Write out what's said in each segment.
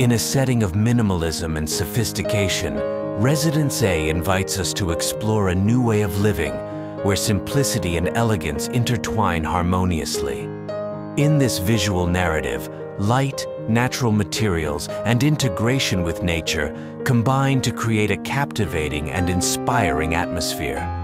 In a setting of minimalism and sophistication, Residence A invites us to explore a new way of living where simplicity and elegance intertwine harmoniously. In this visual narrative, light, natural materials, and integration with nature combine to create a captivating and inspiring atmosphere.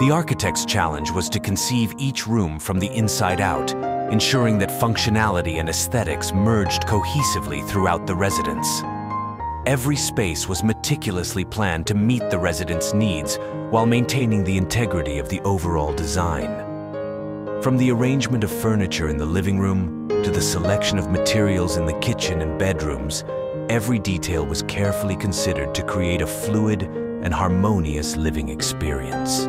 The architect's challenge was to conceive each room from the inside out, ensuring that functionality and aesthetics merged cohesively throughout the residence. Every space was meticulously planned to meet the residents' needs while maintaining the integrity of the overall design. From the arrangement of furniture in the living room to the selection of materials in the kitchen and bedrooms, every detail was carefully considered to create a fluid and harmonious living experience.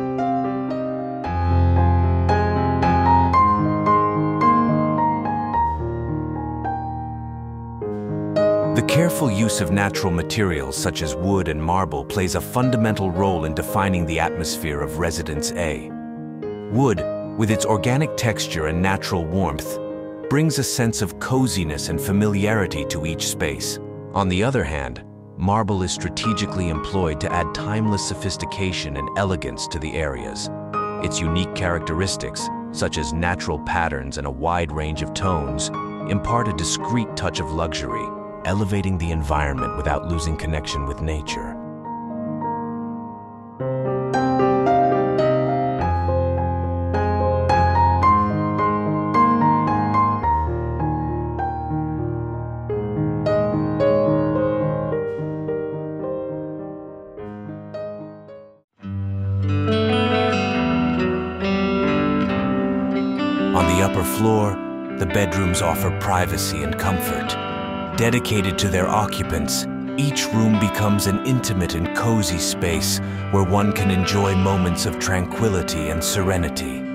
The careful use of natural materials such as wood and marble plays a fundamental role in defining the atmosphere of Residence A. Wood, with its organic texture and natural warmth, brings a sense of coziness and familiarity to each space. On the other hand, marble is strategically employed to add timeless sophistication and elegance to the areas. Its unique characteristics, such as natural patterns and a wide range of tones, impart a discreet touch of luxury elevating the environment without losing connection with nature. On the upper floor, the bedrooms offer privacy and comfort. Dedicated to their occupants, each room becomes an intimate and cozy space where one can enjoy moments of tranquility and serenity.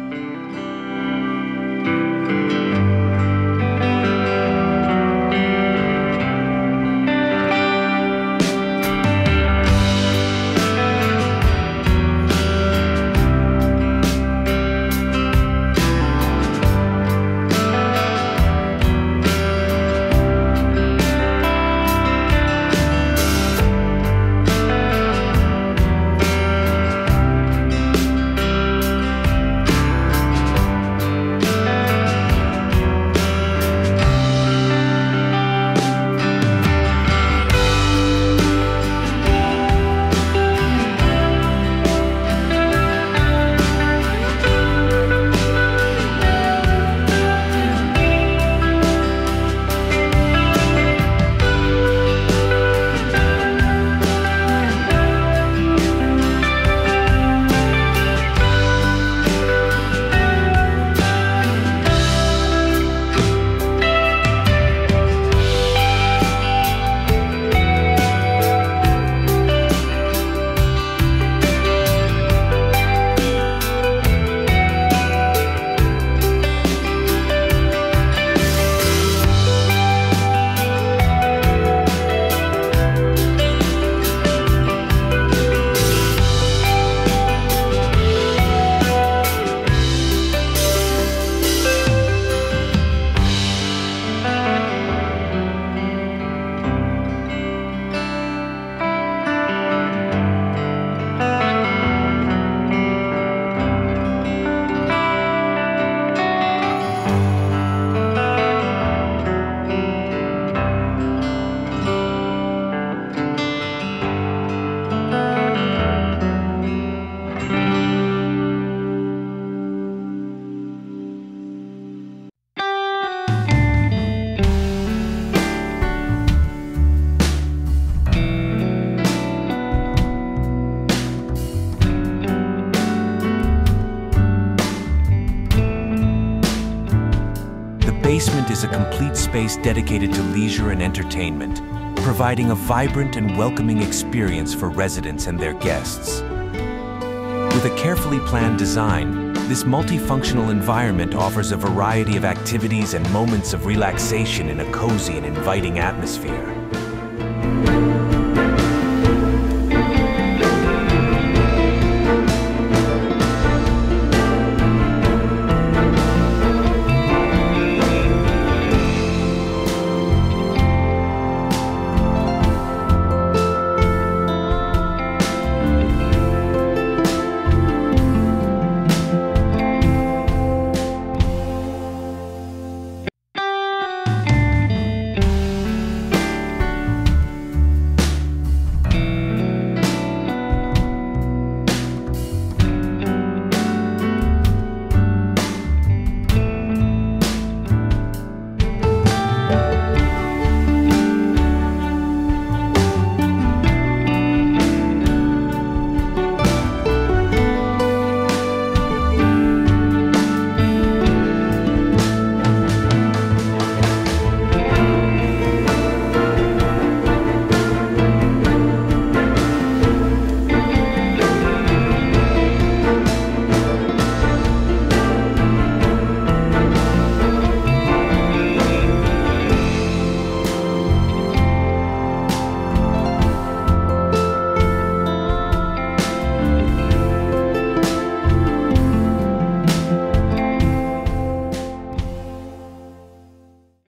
As a complete space dedicated to leisure and entertainment, providing a vibrant and welcoming experience for residents and their guests. With a carefully planned design, this multifunctional environment offers a variety of activities and moments of relaxation in a cozy and inviting atmosphere.